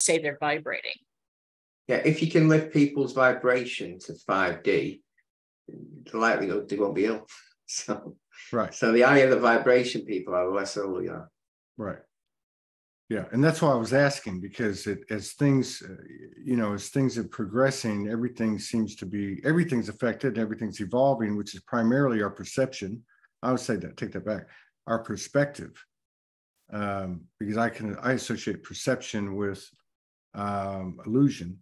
say they're vibrating. Yeah, if you can lift people's vibration to 5D, the likelihood they won't be ill. So, right. So the higher the vibration people are, the less ill they are. Right. Yeah, and that's why I was asking because it, as things, uh, you know, as things are progressing, everything seems to be everything's affected, everything's evolving, which is primarily our perception. I would say that take that back, our perspective, um, because I can I associate perception with um, illusion,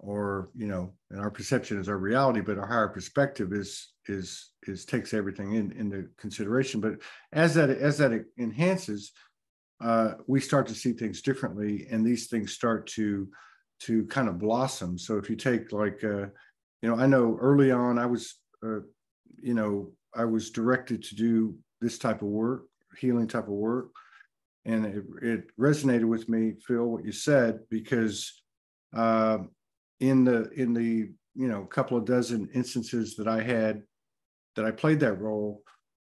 or you know and our perception is our reality but our higher perspective is is is takes everything in into consideration. But as that as that enhances uh we start to see things differently and these things start to to kind of blossom. So if you take like uh you know i know early on i was uh, you know i was directed to do this type of work healing type of work and it, it resonated with me phil what you said because uh, in the in the you know couple of dozen instances that I had that I played that role,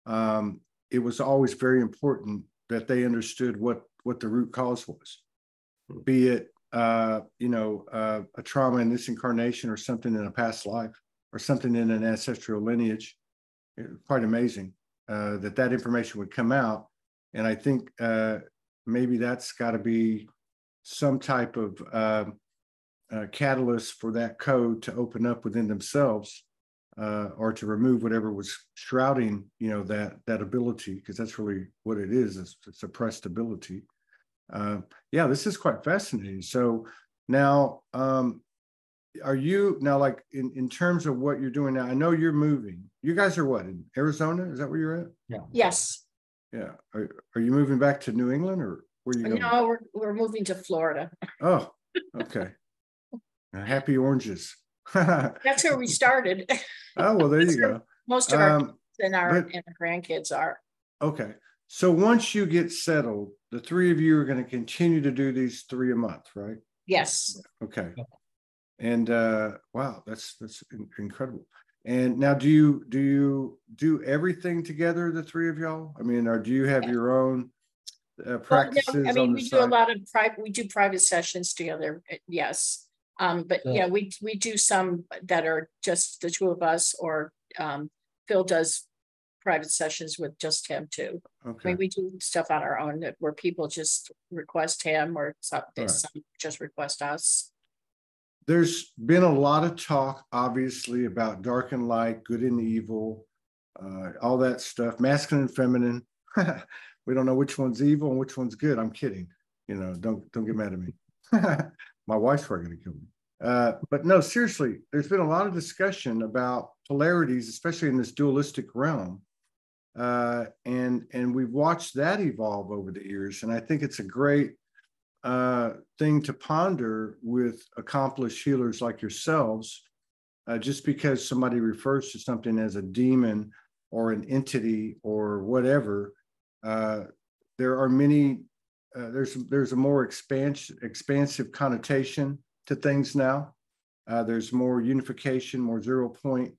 um, it was always very important that they understood what what the root cause was, be it uh, you know uh, a trauma in this incarnation or something in a past life or something in an ancestral lineage. it, Quite amazing uh, that that information would come out, and I think uh, maybe that's got to be some type of um, uh, catalyst for that code to open up within themselves uh, or to remove whatever was shrouding you know that that ability because that's really what it is is suppressed ability. Uh, yeah this is quite fascinating. So now um, are you now like in, in terms of what you're doing now i know you're moving. You guys are what in arizona? Is that where you're at? Yeah. Yes yeah are, are you moving back to new england or where are you going no we're, we're moving to florida oh okay Happy oranges. That's where we started. oh well, there you go. Most of our um, and our but, and our grandkids are. Okay, so once you get settled, the three of you are going to continue to do these three a month, right? Yes. Okay. And uh, wow, that's that's incredible. And now, do you do you do everything together, the three of y'all? I mean, or do you have yeah. your own uh, practices? Well, no, I mean, we do a lot of private. We do private sessions together. Yes. Um, but yeah. yeah, we we do some that are just the two of us, or um, Phil does private sessions with just him too. Okay. I mean, we do stuff on our own that where people just request him, or some, right. some just request us. There's been a lot of talk, obviously, about dark and light, good and evil, uh, all that stuff, masculine and feminine. we don't know which one's evil and which one's good. I'm kidding. You know, don't don't get mad at me. My wife's probably going to kill me. Uh, but no, seriously, there's been a lot of discussion about polarities, especially in this dualistic realm. Uh, and and we've watched that evolve over the years. And I think it's a great uh, thing to ponder with accomplished healers like yourselves. Uh, just because somebody refers to something as a demon or an entity or whatever, uh, there are many. Uh, there's there's a more expansive expansive connotation to things now. Uh, there's more unification, more zero point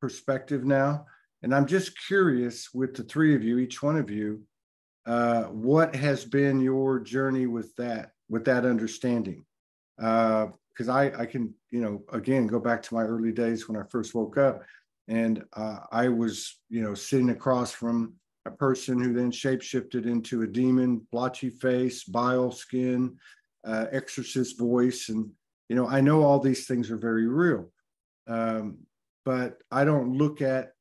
perspective now. And I'm just curious with the three of you, each one of you, uh, what has been your journey with that, with that understanding? Because uh, I, I can, you know, again, go back to my early days when I first woke up and uh, I was, you know, sitting across from a person who then shapeshifted into a demon, blotchy face, bile skin, uh, exorcist voice. And, you know, I know all these things are very real, um, but I don't look at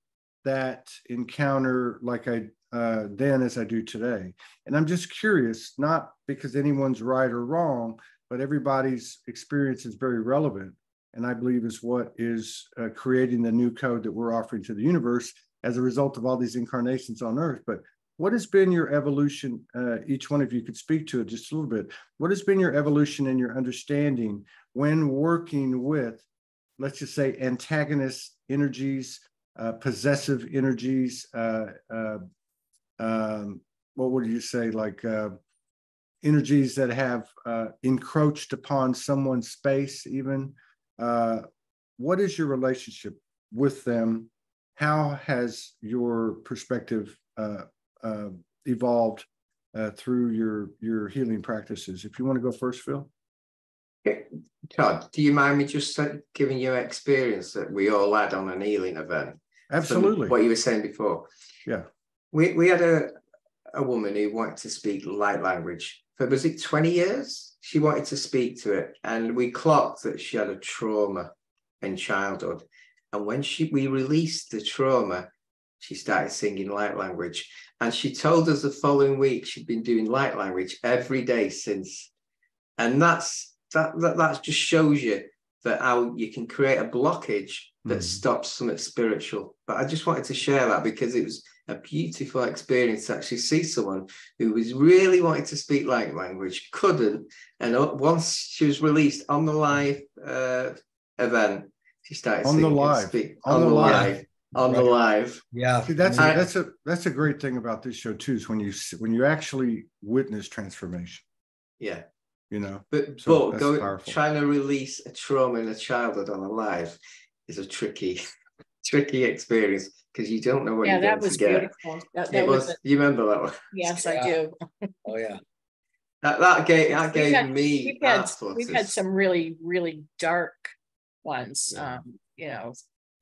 that encounter like I uh, then as I do today. And I'm just curious, not because anyone's right or wrong, but everybody's experience is very relevant. And I believe is what is uh, creating the new code that we're offering to the universe as a result of all these incarnations on earth. But what has been your evolution? Uh, each one of you could speak to it just a little bit. What has been your evolution and your understanding when working with, let's just say, antagonist energies, uh, possessive energies? Uh, uh um, what would you say, like uh, energies that have uh, encroached upon someone's space, even? what is your relationship with them? How has your perspective uh, uh, evolved uh, through your your healing practices. If you want to go first, Phil. Todd, do you mind me just giving you an experience that we all had on an healing event? Absolutely. What you were saying before. Yeah. We we had a a woman who wanted to speak light language for was it 20 years? She wanted to speak to it. And we clocked that she had a trauma in childhood. And when she we released the trauma, she started singing light language. And she told us the following week she'd been doing light language every day since. And that's that that, that just shows you that how you can create a blockage that mm. stops something spiritual. But I just wanted to share that because it was a beautiful experience to actually see someone who was really wanting to speak light language, couldn't. And once she was released on the live uh, event, she started on the live, speak, on, on, the live. live on right. the live. Yeah, See, that's I, a, that's a that's a great thing about this show too. Is when you when you actually witness transformation. Yeah, you know. But so but go, trying to release a trauma in a childhood on a live is a tricky, tricky experience because you don't know what yeah, you're that was beautiful. That, that it was. was you remember that one? Yes, yeah. I do. oh yeah. That, that gave that gave had, me. We've had, we've had some really really dark ones. Yeah. Um, you know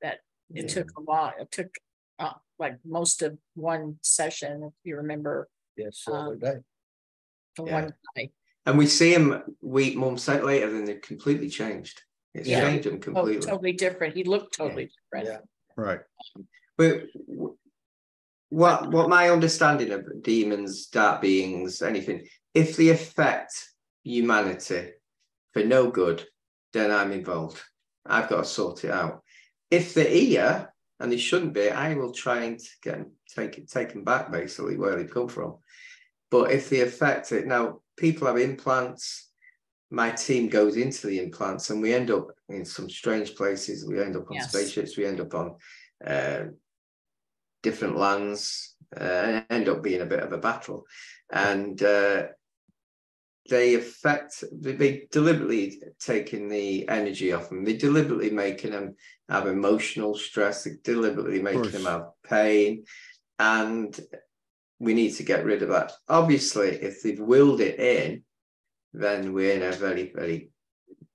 that it yeah. took a lot. It took uh, like most of one session, if you remember. Yes, um, day. For one night. And we see him week, months later, then they've completely changed. It's yeah. changed him completely. Oh, totally different. He looked totally different. Yeah. Right. But what what my understanding of demons, dark beings, anything, if they affect humanity for no good, then I'm involved. I've got to sort it out. If they're here and they shouldn't be, I will try and get them, take it, take them back basically where they come from. But if they affect it, now people have implants. My team goes into the implants, and we end up in some strange places. We end up on yes. spaceships. We end up on uh, different lands. Uh, end up being a bit of a battle, and uh, they affect. They deliberately taking the energy off them. They deliberately making them have emotional stress. They deliberately making them have pain, and we need to get rid of that. Obviously, if they've willed it in, then we're in a very, very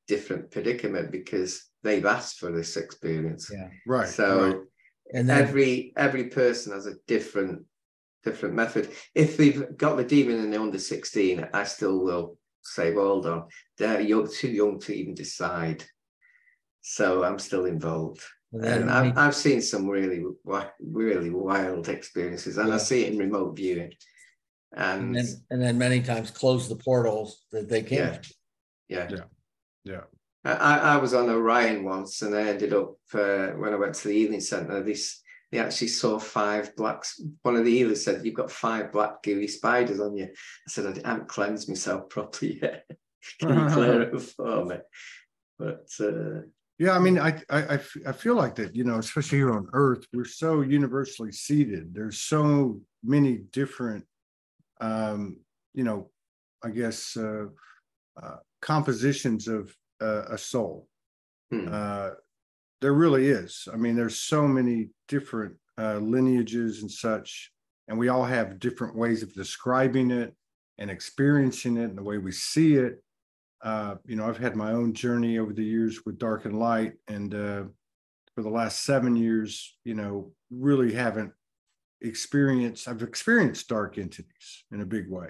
different predicament because they've asked for this experience. Yeah. Right. So right. And then, every every person has a different different method. If they've got the demon and they're under 16, I still will say, well, hold on, they're young, too young to even decide. So I'm still involved. And I've, I've seen some really really wild experiences and yeah. i see it in remote viewing. And, and, then, and then many times close the portals that they can yeah. Yeah. Yeah, I, I was on Orion once and I ended up uh, when I went to the healing center this they actually saw five blacks. One of the healers said, You've got five black gooey spiders on you. I said, I haven't cleansed myself properly yet. Can you clear it for me? But uh, yeah, I mean, I, I I feel like that, you know, especially here on Earth, we're so universally seated. There's so many different, um, you know, I guess uh, uh, compositions of uh, a soul. Hmm. Uh, there really is. I mean, there's so many different uh, lineages and such, and we all have different ways of describing it and experiencing it, and the way we see it uh, you know, I've had my own journey over the years with dark and light, and uh, for the last seven years, you know, really haven't experienced. I've experienced dark entities in a big way,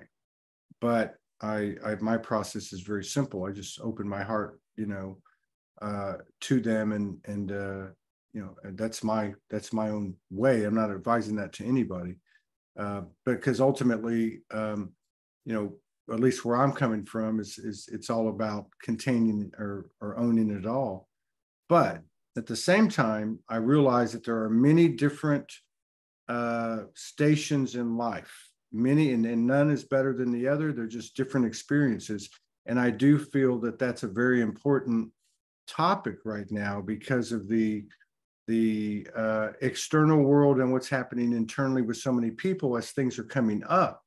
but I, I my process is very simple. I just open my heart, you know, uh, to them, and and uh, you know, that's my that's my own way. I'm not advising that to anybody, uh, because ultimately, um, you know, at least where I'm coming from, is is it's all about containing or or owning it all. But at the same time, I realize that there are many different uh, stations in life. Many and, and none is better than the other. They're just different experiences. And I do feel that that's a very important topic right now because of the the uh, external world and what's happening internally with so many people as things are coming up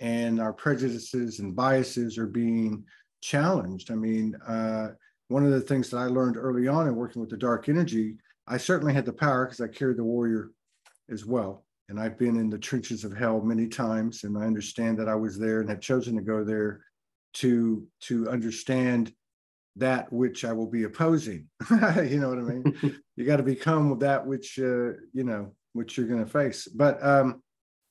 and our prejudices and biases are being challenged. I mean, uh, one of the things that I learned early on in working with the dark energy, I certainly had the power because I carried the warrior as well. And I've been in the trenches of hell many times, and I understand that I was there and have chosen to go there to to understand that which I will be opposing. you know what I mean? you got to become that which uh, you know which you're going to face. But um,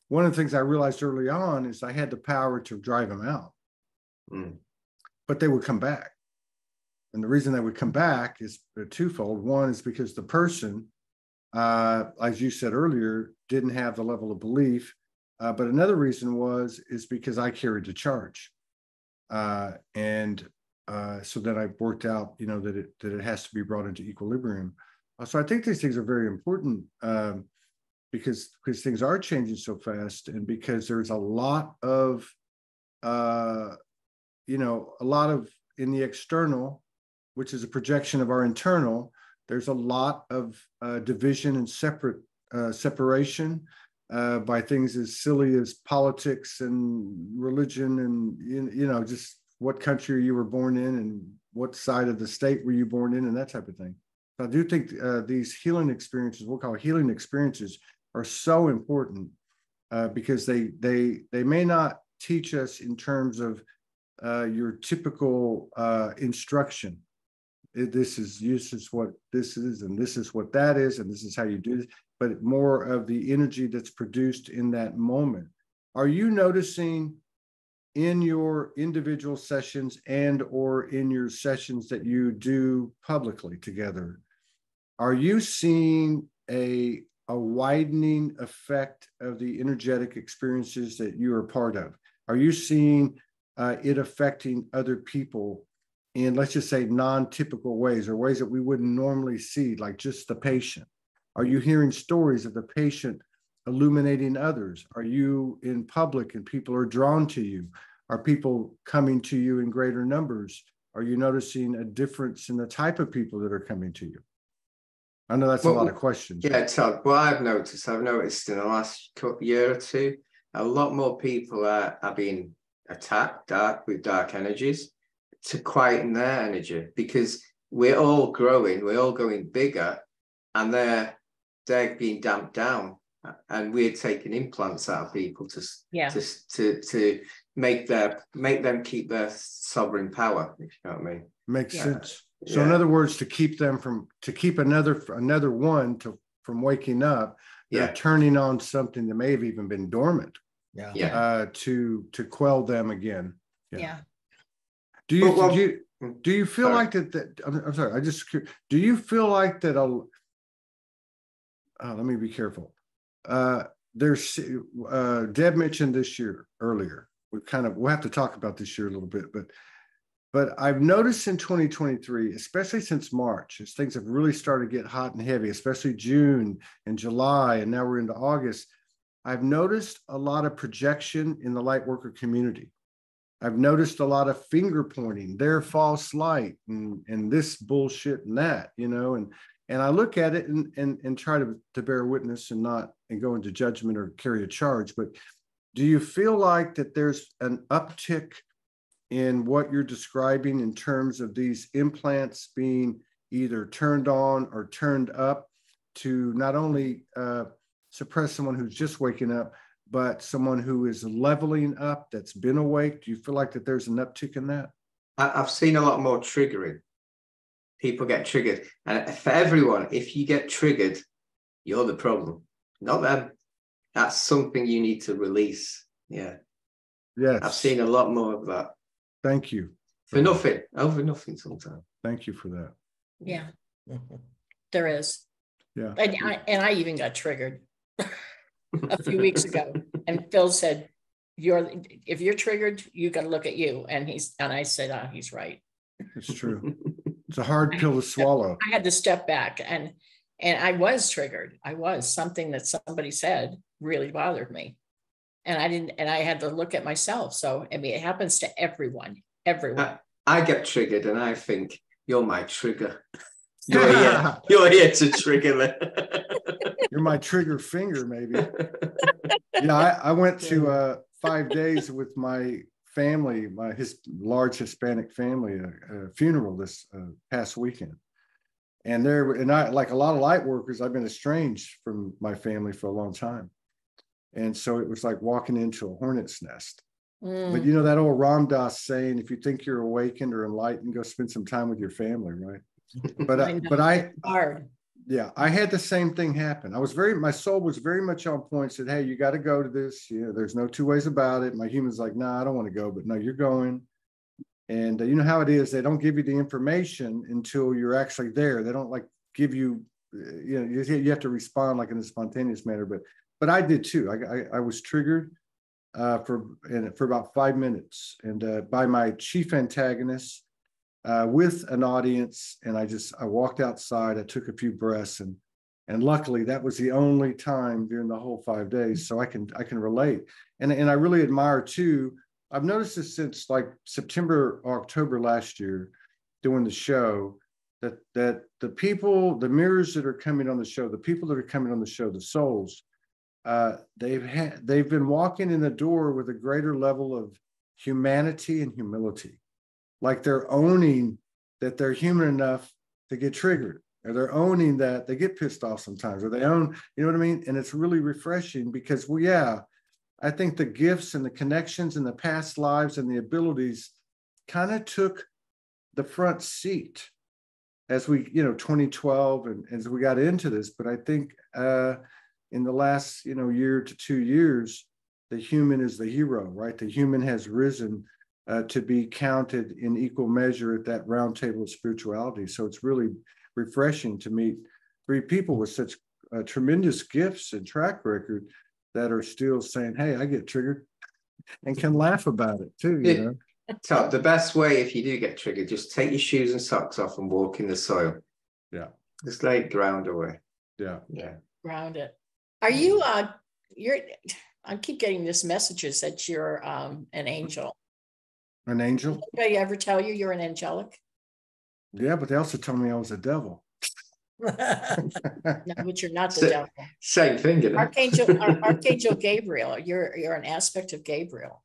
one of the things I realized early on is I had the power to drive them out, Mm. but they would come back. And the reason they would come back is twofold. One is because the person, uh, as you said earlier, didn't have the level of belief. Uh, but another reason was is because I carried the charge, uh, and uh, so then I worked out, you know, that it that it has to be brought into equilibrium. Uh, so I think these things are very important um, because because things are changing so fast, and because there's a lot of, uh, you know, a lot of in the external, which is a projection of our internal. There's a lot of uh, division and separate uh, separation uh, by things as silly as politics and religion and you, you know just what country you were born in and what side of the state were you born in and that type of thing. I do think uh, these healing experiences, we'll call healing experiences, are so important uh, because they they they may not teach us in terms of uh, your typical instruction. This is this is what this is, and this is what that is, and this is how you do this. But more of the energy that's produced in that moment. Are you noticing in your individual sessions and or in your sessions that you do publicly together? Are you seeing a a widening effect of the energetic experiences that you are part of? Are you seeing uh, it affecting other people in, let's just say, non typical ways or ways that we wouldn't normally see, like just the patient? Are you hearing stories of the patient illuminating others? Are you in public and people are drawn to you? Are people coming to you in greater numbers? Are you noticing a difference in the type of people that are coming to you? I know that's a lot of questions. Yeah, Todd, well I've noticed, I've noticed in the last year or two, a lot more people are, are being attacked dark with dark energies to quieten their energy because we're all growing, we're all going bigger, and they're they're being damped down. And we're taking implants out of people to Yeah. to to to make their make them keep their sovereign power, if you know what I mean. Makes Yeah. sense. So in other words, to keep them from, to keep another, another one to, from waking up, they're Yeah. turning on something that may have even been dormant, Yeah. Yeah. uh, to, to quell them again. Yeah. Do you, well- do you, do you feel Sorry. like that, that, I'm, I'm sorry, I just, do you feel like that, a uh, let me be careful. Uh, there's, uh, Deb mentioned this year earlier, we kind of, we'll have to talk about this year a little bit, but but I've noticed in 2023, especially since March, as things have really started to get hot and heavy, especially June and July, and now we're into August, I've noticed a lot of projection in the light worker community. I've noticed a lot of finger pointing, their false light and, and this bullshit and that, you know, and and I look at it and and, and try to, to bear witness and not and go into judgment or carry a charge. But do you feel like that there's an uptick in what you're describing in terms of these implants being either turned on or turned up to not only uh, suppress someone who's just waking up, but someone who is leveling up that's been awake? Do you feel like that there's an uptick in that? I, I've seen a lot more triggering. People get triggered, and for everyone, if you get triggered, you're the problem, not them. That's something you need to release. Yeah, Yes. I've seen a lot more of that Thank you. for nothing, over nothing sometimes. Thank you for that. Yeah, there is. Yeah. And I, and I even got triggered a few weeks ago. And Phil said, you're, if you're triggered, you got to look at you. And he's, and I said, ah, he's right. It's true. It's a hard pill to swallow. I had to step back and, and I was triggered. I was, something that somebody said really bothered me. And I didn't, and I had to look at myself. So, I mean, it happens to everyone, everyone. I get triggered, and I think you're my trigger. You're here, you're here to trigger me. You're my trigger finger, maybe. Yeah, I, I went to uh, five days with my family, my his large Hispanic family, a, a funeral this uh, past weekend. And there, and I, like a lot of light workers, I've been estranged from my family for a long time. And so it was like walking into a hornet's nest. But Mm, you know that old Ram Dass saying, if you think you're awakened or enlightened, go spend some time with your family, right? But I but I, Hard. yeah, I had the same thing happen. I was very, my soul was very much on point. Said, "Hey, you got to go to this. You know, there's no two ways about it." My human's like, "Nah, I don't want to go," but no, you're going. And uh, you know how it is. They don't give you the information until you're actually there. They don't like give you, uh, you know, you, you have to respond like in a spontaneous manner. But but I did too. I I, I was triggered uh, for and for about five minutes, and uh, by my chief antagonist uh, with an audience, and I just I walked outside. I took a few breaths, and and luckily that was the only time during the whole five days. So I can I can relate, and and I really admire too. I've noticed this since like September or October last year, doing the show. That that the people, the mirrors that are coming on the show, the people that are coming on the show, the souls, uh, they've had they've been walking in the door with a greater level of humanity and humility like they're owning that they're human enough to get triggered or they're owning that they get pissed off sometimes or they own you know what i mean? And it's really refreshing because well yeah i think the gifts and the connections and the past lives and the abilities kind of took the front seat as we you know 2012 and as we got into this. But i think uh in the last you know year to two years the human is the hero right? The human has risen uh, to be counted in equal measure at that round table of spirituality so it's really refreshing to meet three people with such uh, tremendous gifts and track record that are still saying hey i get triggered and can laugh about it too you Yeah. know So the best way if you do get triggered, just take your shoes and socks off and walk in the soil. Yeah. Just lay it ground away. yeah Yeah. Ground it. Are you, uh, you're, I keep getting this messages that you're, um, an angel. An angel Anybody ever tell you you're an angelic? yeah but they also told me i was a devil No, but you're not the So- devil. Same thing, you know. Archangel, Archangel Gabriel, you're, you're an aspect of Gabriel.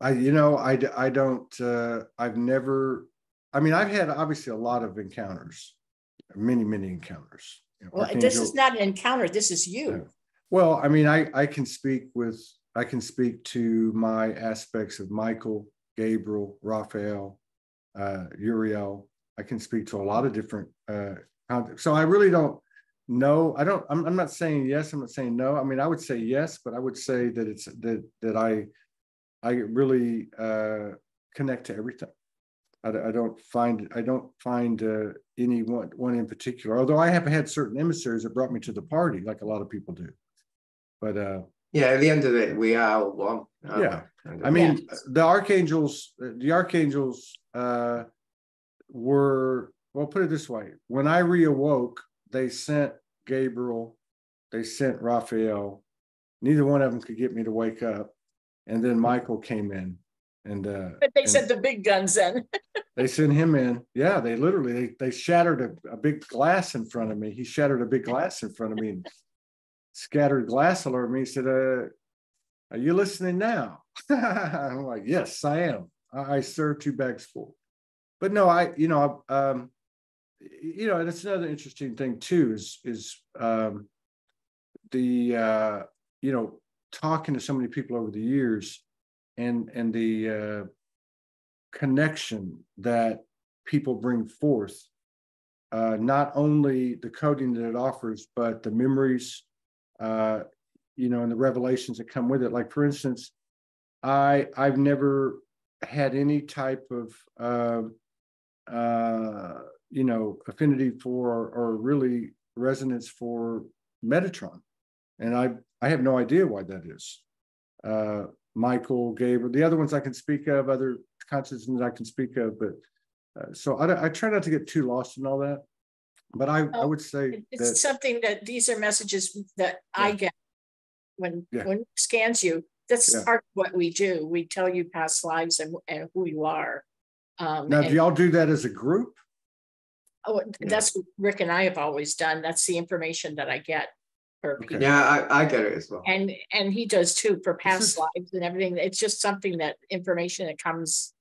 I, you know, I, I don't, uh, I've never, I mean, I've had obviously a lot of encounters, many, many encounters. You know, Well, this is not an encounter. This is you. Well, I mean, I, I can speak with, I can speak to my aspects of Michael, Gabriel, Raphael, uh, Uriel. I can speak to a lot of different, uh, so I really don't know. I don't, I'm, I'm not saying yes, I'm not saying no. I mean, I would say yes, but I would say that it's, that, that I, I really, uh, connect to everything. I, I don't find, I don't find, uh, any one, one in particular, although I have had certain emissaries that brought me to the party, like a lot of people do. But, uh, Yeah, at the end of it, we are all one. aren't Yeah. I mean, the archangels, the archangels uh, were, well, put it this way: when I reawoke, they sent Gabriel, they sent Raphael. Neither one of them could get me to wake up, and then Michael came in, and uh, But they and said the big guns in. they sent him in. Yeah, they literally they, they shattered a, a big glass in front of me. He shattered a big glass in front of me and scattered glass over me. He said, uh, "Are you listening now?" I'm like, "Yes, I am. I, I serve two bags full." But no, I you know um, you know, and it's another interesting thing too is is um, the uh, you know talking to so many people over the years and and the uh, connection that people bring forth uh, not only the coding that it offers but the memories uh, you know and the revelations that come with it. Like for instance i i've never had any type of uh, uh, you know affinity for or really resonance for metatron. And i i have no idea why that is. Uh, Michael, Gabriel, the other ones I can speak of, other consciousness I can speak of, but uh, so I, I try not to get too lost in all that. But I, I Oh, would say It- that, It's something that, these are messages that I get. When, Yeah. when it scans you, that's Yeah. part of what we do. We tell you past lives and, and who you are. Um, now, do y'all do that as a group? oh, that's what Rick and I have always done. That's the information that I get. For Okay. people. yeah, I, I get it as well. And, and he does too for past lives and everything. It's just something that information that comes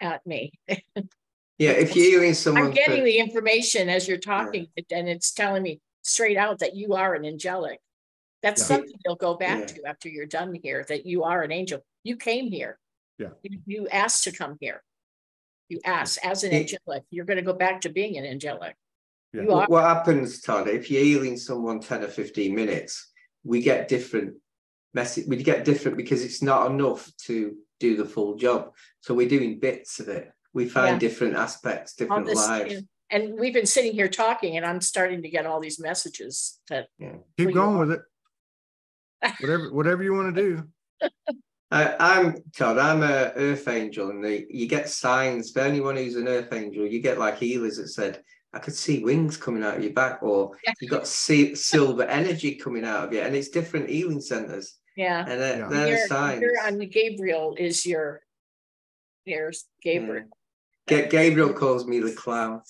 at me. Yeah, if you're hearing someone, I'm getting the information as you're talking and it's telling me straight out that you are an angelic. That's Yeah. something you'll go back Yeah. to after you're done here, that you are an angel. You came here. Yeah. You, you asked to come here. You asked as an angelic, you're gonna go back to being an angelic. Yeah. What, what happens, Todd, if you're healing someone 10 or 15 minutes, we get different message, we get different because it's not enough to do the full job. So we're doing bits of it. We find Yeah. different aspects, different this, lives. and we've been sitting here talking and I'm starting to get all these messages that, Keep going with it. Whatever, whatever you want to do. I, I'm Todd, I'm a earth angel, and the, you get signs for anyone who's an earth angel, you get like healers that said, I could see wings coming out of your back, or Yeah. you got see, silver energy coming out of you, and it's different healing centers. yeah. And they're, Yeah. they're the Your, signs. your, on Gabriel is your, there's Gabriel. Ga- Gabriel calls me the clown.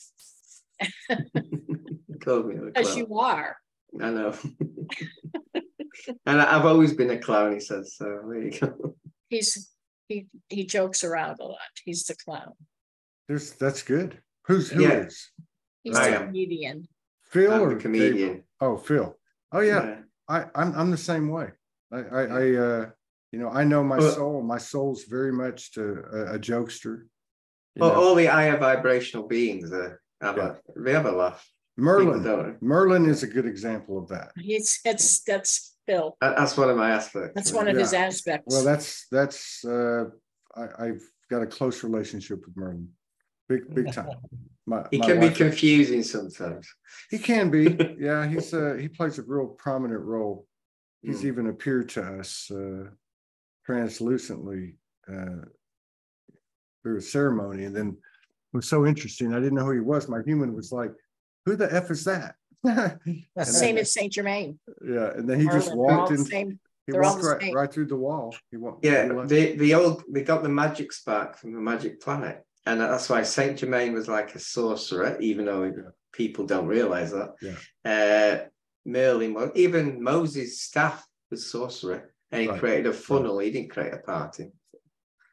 Calls me the Because clown. you are. I know. and I- I've always been a clown, he says. So there you go. He's, he, he jokes around a lot. He's the clown. There's, that's good. Who's, who Yeah. is? He's I the am. comedian. Phil I'm or the comedian. Gabriel? Oh, Phil. Oh, yeah. I, I'm, I'm the same way. I, I, I, uh, you know, I know my soul. My soul's very much to a, a jokester. You Well, know, all the higher vibrational beings are, have Yeah. a, they have a laugh. Merlin, don't. Merlin is a good example of that. He's, that's, that's Phil. That's one of my aspects. That's one of his aspects. Well, that's, that's, uh, I, I've got a close relationship with Merlin. Big, big time. My, He my can be wife- confusing sometimes. He can be, yeah, he's, uh, he plays a real prominent role. He's Mm. even appeared to us, uh, translucently, uh, through a ceremony and then it was so interesting. I didn't know who he was. My human was like, who the F is that? Same then- as Saint Germain. Yeah, and then he just Merlin, they're walked in, same. he walked right, right through the wall. He walked. Yeah, left. the the old they got the magic spark from the magic planet, and that's why Saint Germain was like a sorcerer, even though Yeah. people don't realize that. Yeah. Uh, Merlin was even Moses' staff was sorcerer, and he Right. created a funnel. He didn't create a party.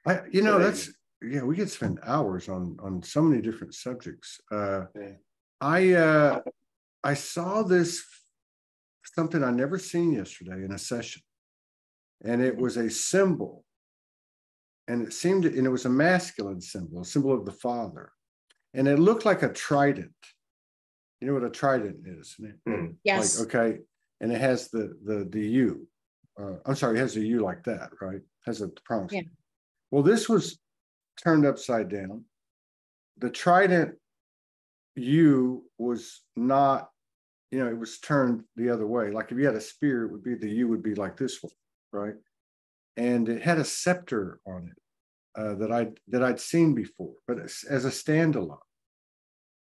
I, you know, So that's, yeah, we could spend hours on, on so many different subjects. Uh, Yeah. I, uh, I saw this, something I never seen yesterday in a session. And it was a symbol. And it seemed, and it was a masculine symbol, a symbol of the father. And it looked like a trident. You know what a trident is? Hmm. Yes, Like, okay, and it has the, the, the U. Uh, I'm sorry, it has a U like that, right? Has a promise. Yeah. Well, this was turned upside down. The trident U was not, you know, it was turned the other way. Like if you had a spear, it would be the U would be like this one, right? And it had a scepter on it uh, that I that I'd seen before, but as, as a standalone.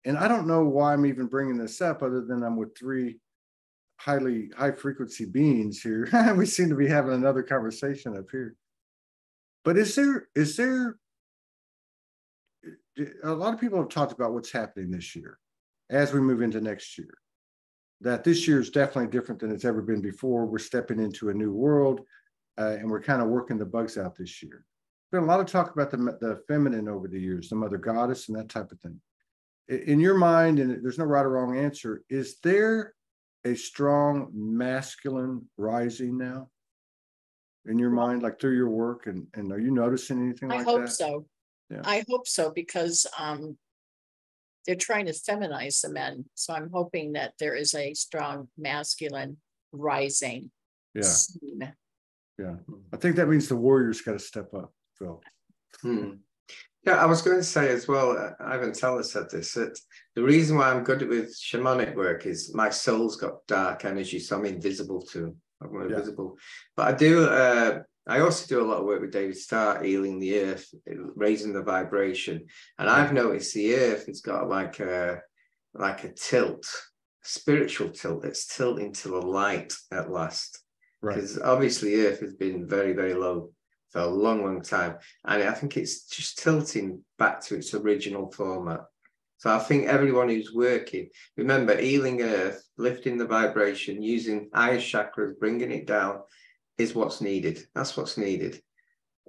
And I don't know why I'm even bringing this up, other than I'm with three highly high frequency beings here. we seem to be having another conversation up here. But is there is there a lot of people have talked about what's happening this year as we move into next year. That this year is definitely different than it's ever been before. We're stepping into a new world, uh, and we're kind of working the bugs out this year. Been a lot of talk about the the feminine over the years, the mother goddess, and that type of thing. In your mind, and there's no right or wrong answer, is there a strong masculine rising now? In your mind, like through your work, and and are you noticing anything I like hope that? so. Yeah. I hope so because um. They're trying to feminize the men, so I'm hoping that there is a strong masculine rising. Yeah, yeah. I think that means the warriors got to step up, Phil. Hmm. Yeah, I was going to say as well, uh, Ivan Teller said this, that the reason why I'm good with shamanic work is my soul's got dark energy, so I'm invisible to I'm Yeah. invisible. But I do, uh, I also do a lot of work with David Starr, healing the earth, raising the vibration. And I've noticed the earth has got like a, like a tilt, spiritual tilt. It's tilting to the light at last Right. because obviously Earth has been very, very low for a long, long time, and I think it's just tilting back to its original format. So I think everyone who's working, remember healing Earth, lifting the vibration, using eye chakras, bringing it down, is what's needed. That's what's needed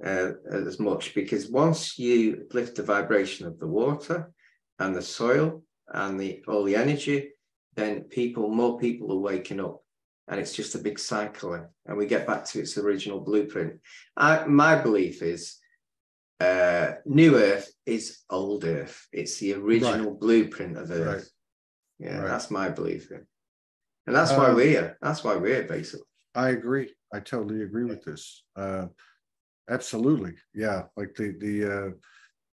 uh, as much because once you lift the vibration of the water and the soil and the all the energy, then people, more people are waking up and it's just a big cycling, and we get back to its original blueprint. I, my belief is uh, New Earth is old Earth. It's the original right. blueprint of Earth. Right. Yeah, right. that's my belief. And that's why um, we're here. That's why we're here, basically. I agree. I totally agree with this. Uh, absolutely. Yeah. Like the the uh,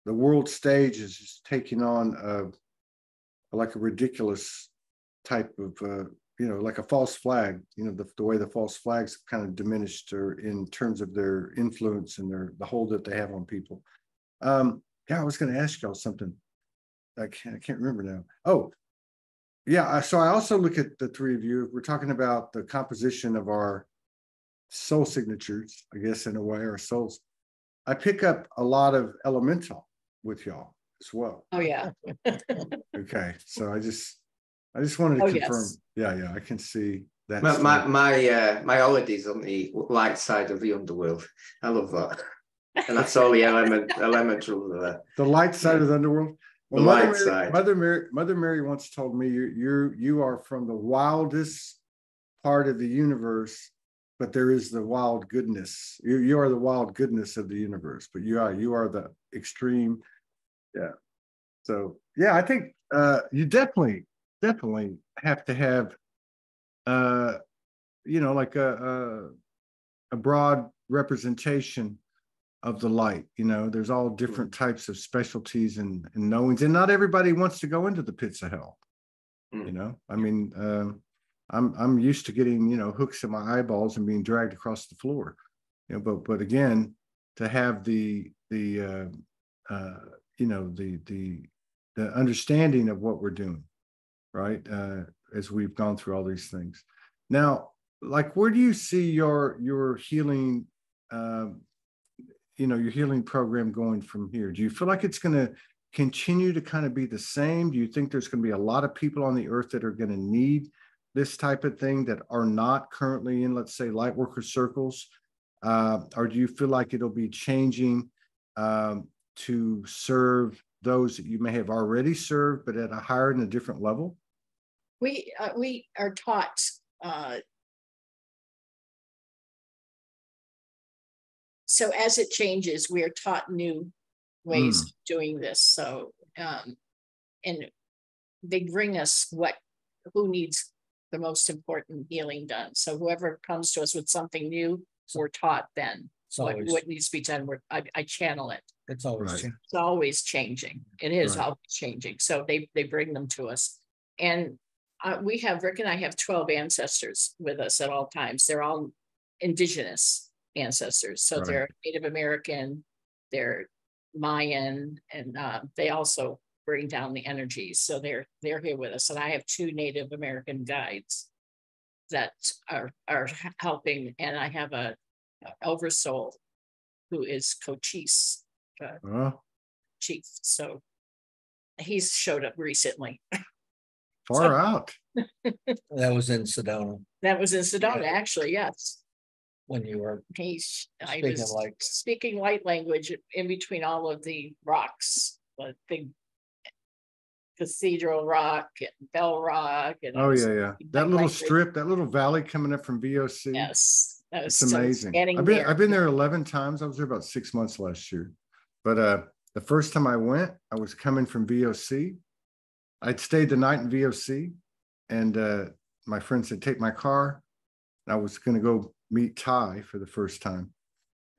the world stage is just taking on a, like a ridiculous type of uh, you know like a false flag you know the, the way the false flags kind of diminished or in terms of their influence and their the hold that they have on people um yeah i was going to ask y'all something i can't i can't remember now oh yeah so i also look at the three of you we're talking about the composition of our soul signatures i guess in a way our souls i pick up a lot of elemental with y'all as well oh yeah okay so i just I just wanted to oh, confirm. Yes. Yeah, yeah, I can see that. My my my, uh, my holidays on the light side of the underworld. I love that, and that's all the element elemental there. The light side of the underworld. Well, the Mother light Mary, side. Mother Mary, Mother Mary once told me you you you are from the wildest part of the universe, but there is the wild goodness. You you are the wild goodness of the universe, but you are you are the extreme. Yeah. So yeah, I think uh, you definitely definitely have to have uh you know like a a, a broad representation of the light you know there's all different types of specialties and, and knowings and not everybody wants to go into the pits of hell you know i mean um, i'm i'm used to getting you know hooks in my eyeballs and being dragged across the floor you know but but again to have the the uh, uh, you know the the the understanding of what we're doing right? Uh, as we've gone through all these things. Now, like, where do you see your your healing, uh, you know, your healing program going from here? Do you feel like it's going to continue to kind of be the same? Do you think there's going to be a lot of people on the earth that are going to need this type of thing that are not currently in, let's say, light worker circles? Uh, or do you feel like it'll be changing um, to serve those that you may have already served, but at a higher and a different level? we uh, we are taught uh, so as it changes we are taught new ways mm. of doing this. So um, and they bring us what who needs the most important healing done. So whoever comes to us with something new we're taught then what, always, what, needs to be done. We're, I, I channel it. It's always right. it's always changing. It is right. always changing. So they they bring them to us. And uh, we have Rick and I have 12 ancestors with us at all times. They're all indigenous ancestors. So right. they're Native American, they're Mayan, and uh, they also bring down the energies. So they're they're here with us. And I have two Native American guides that are are helping. And I have a, a Elver Soul who is Cochise uh, chief. So he's showed up recently. Far so, out. that was in Sedona. That was in Sedona, yeah. actually, yes. When you were he's I was like speaking light language in between all of the rocks, the big Cathedral Rock and Bell Rock. And oh yeah, yeah. That little language. strip, that little valley coming up from VOC. Yes, that was it's amazing. I've been there. I've been there eleven times. I was there about six months last year, but uh, the first time I went, I was coming from VOC, I'd stayed the night in VOC, and uh, my friend said, "Take my car." I was going to go meet Ty for the first time,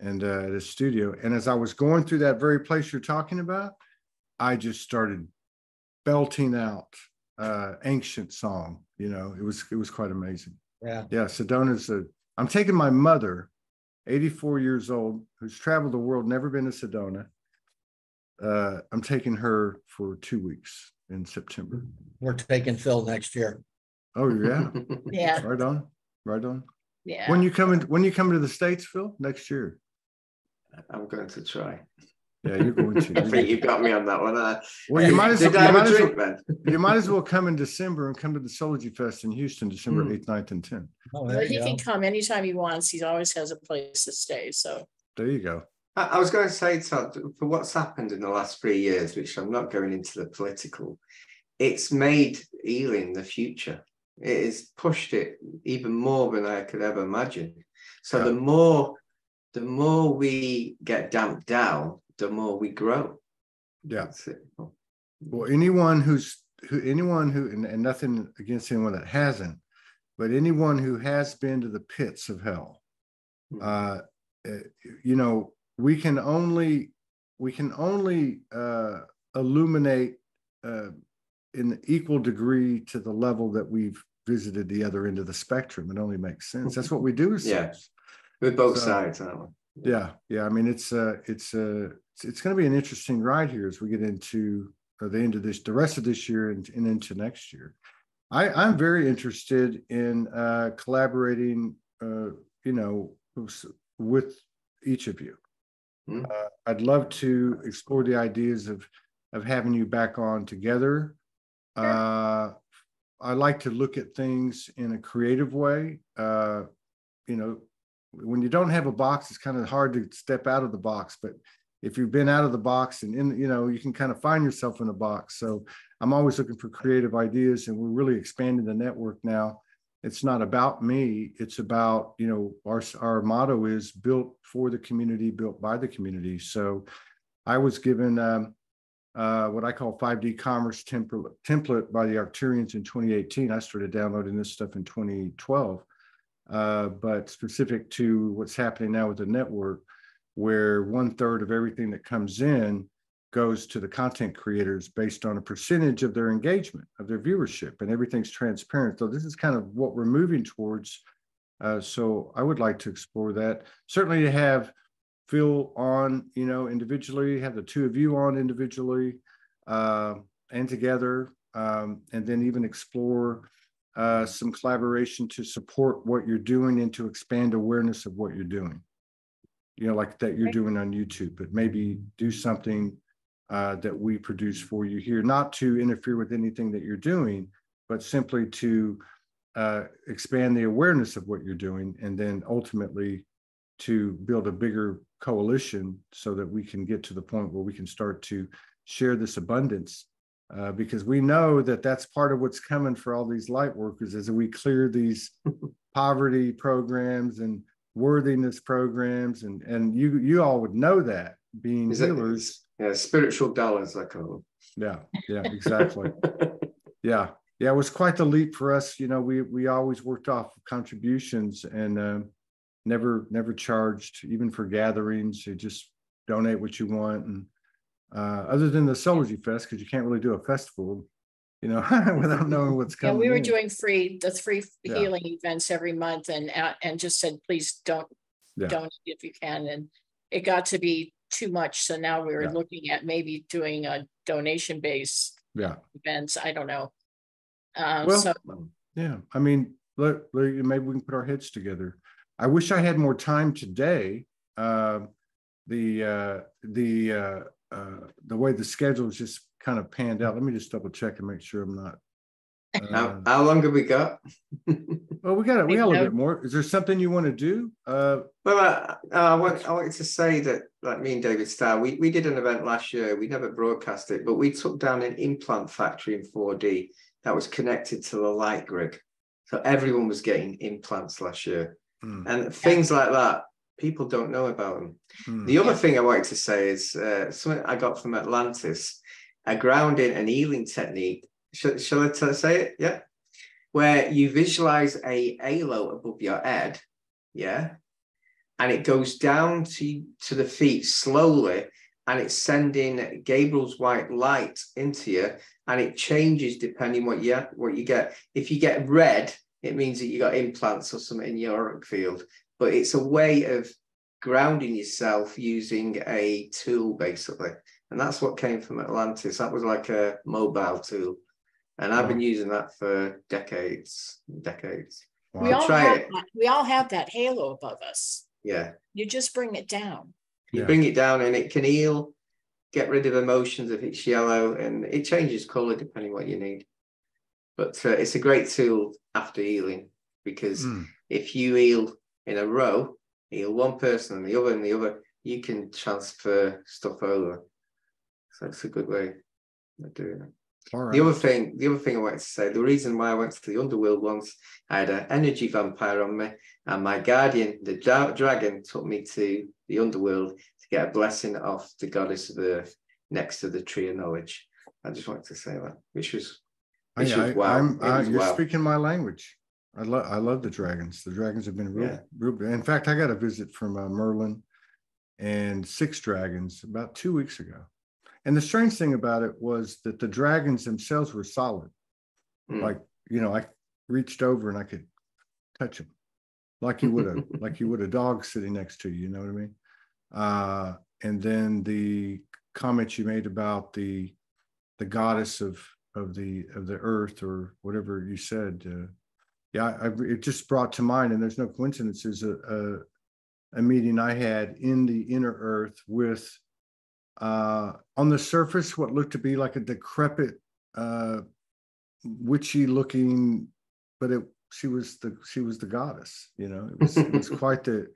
and uh, at his studio. And as I was going through that very place you're talking about, I just started belting out uh, ancient song. You know, it was it was quite amazing. Yeah, yeah. Sedona's a. I'm taking my mother, 84 years old, who's traveled the world, never been to Sedona. Uh, I'm taking her for two weeks in September. We're taking Phil next year. Oh yeah, Yeah, right on, right on. Yeah. When you coming? When you come to the states, Phil? Next year? I'm going to try. Yeah, you're going to. I think you got me on that one. Uh, well, you might as well. You might as well, you might as well come in December and come to the Soulogy Fest in Houston, December mm. 8th, 9th, and 10th. Oh, well, he go. can come anytime he wants. He always has a place to stay. So there you go. I, was going to say, Todd, for what's happened in the last three years, which I'm not going into the political, it's made Ealing the future. It has pushed it even more than I could ever imagine. So Yeah. the more the more we get damped down, the more we grow. Yeah. That's it. Well, anyone who's who anyone who and, and nothing against anyone that hasn't, but anyone who has been to the pits of hell, Mhm. uh, uh, you know, we can only we can only uh, illuminate uh, in equal degree to the level that we've visited the other end of the spectrum. It only makes sense. That's what we do. as Yeah. We're both So- sides, aren't we? Yeah, yeah. I mean, it's uh, it's uh, it's, it's going to be an interesting ride here as we get into uh, the end of this, the rest of this year, and, and into next year. I, I'm very interested in uh, collaborating, uh, you know, with each of you. Hmm. Uh, I'd love to explore the ideas of of having you back on together. Uh, I like to look at things in a creative way. Uh, you know, when you don't have a box, it's kind of hard to step out of the box. But if you've been out of the box and in, you know, you can kind of find yourself in a box. So I'm always looking for creative ideas, and we're really expanding the network now. It's not about me. It's about you know our our motto is built for the community, built by the community. So I was given um, uh, what I call 5D commerce template template by the Arcturians in 2018. I started downloading this stuff in 2012 uh, but specific to what's happening now with the network, where one third of everything that comes in goes to the content creators based on a percentage of their engagement, of their viewership, and everything's transparent. So this is kind of what we're moving towards. Uh, so I would like to explore that. Certainly to have Phil on, you know, individually, have the two of you on individually uh, and together, um, and then even explore uh, some collaboration to support what you're doing and to expand awareness of what you're doing. You know, like that you're doing on YouTube, but maybe do something uh, that we produce for you here, not to interfere with anything that you're doing, but simply to uh, expand the awareness of what you're doing and then ultimately to build a bigger coalition so that we can get to the point where we can start to share this abundance uh, because we know that that's part of what's coming for all these light workers as we clear these poverty programs and worthiness programs. And and you you all would know that being Is healers. Yeah, spiritual dollars, I call them yeah yeah exactly. Yeah yeah it was quite the leap for us. You know we we always worked off contributions and um never never charged even for gatherings you just donate what you want and uh other than the Soulogy Fest because you can't really do a festival you know without knowing what's Yeah, coming we were in. doing free, the three Yeah. healing events every month and, uh, and just said, please don't, Yeah. don't if you can. And it got to be too much. So now we were Yeah. looking at maybe doing a donation based yeah events. I don't know. Uh, Well, so, Yeah, I mean, let- maybe we can put our heads together. I wish I had more time today. Um, the uh, the uh, uh, the way the schedule is just kind of panned out. Let me just double check and make sure I'm not. How, Uh, how long have we got? well, we got we got a little bit more. Is there something you want to do? Uh, Well, I, I, want, I wanted to say that, like me and David Starr, we, we did an event last year. We never broadcast it, but we took down an implant factory in 4D that was connected to the light grid. So everyone was getting implants last year. Hmm, And things like that, people don't know about them. hmm, The other Yeah. thing I wanted to say is uh, something I got from Atlantis, a grounding and healing technique. Shall, shall I t- say it? Yeah. Where you visualize a halo above your head, yeah, and it goes down to, to the feet slowly, and it's sending Gabriel's white light into you, and it changes depending what you what you get. If you get red, it means that you got implants or something in your auric field. But it's a way of grounding yourself using a tool basically and that's what came from atlantis that was like a mobile tool and i've been using that for decades decades we all try have, it. that- we all have that halo above us. yeah You just bring it down. you Yeah. bring it down and it can heal get rid of emotions if it's yellow and it changes color depending what you need but uh, it's a great tool after healing because Hmm, if you heal in a row, heal one person and the other and the other, you can transfer stuff over. So it's a good way of doing it. All The other thing, the other thing I wanted to say, the reason why I went to the underworld once, I had an energy vampire on me, and my guardian, the dra- dragon, took me to the underworld to get a blessing off the goddess of earth next to the tree of knowledge. I just wanted to say that, which was I, I, wow. I'm, I, you're wow. speaking my language. I love, I love the dragons. The dragons have been real, Yeah. real. In fact, I got a visit from uh, Merlin and six dragons about two weeks ago. And the strange thing about it was that the dragons themselves were solid. Mm. Like, you know, I reached over and I could touch them like you would a, like you would a dog sitting next to you, you know what I mean? Uh, and then the comment you made about the, the goddess of, of the, of the earth or whatever you said, uh, yeah, I, it just brought to mind, and there's no coincidences, a, a, a meeting I had in the inner earth with, uh, on the surface, what looked to be like a decrepit, uh, witchy looking, but it, she was the, she was the goddess, you know, it was, it was quite the,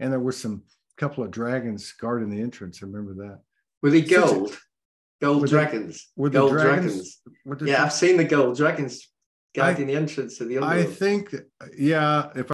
and there was some couple of dragons guarding the entrance. I remember that. Were they gold? Gold they- dragons. the gold dragons- dragons. What Yeah, I've seen the gold dragons guarding the entrance to the underworld. I think, yeah, if